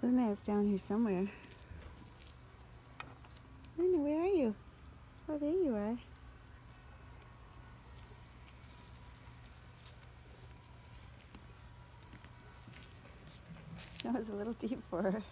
Luna is down here somewhere. Luna, where are you? Oh, there you are. That was a little deep for her.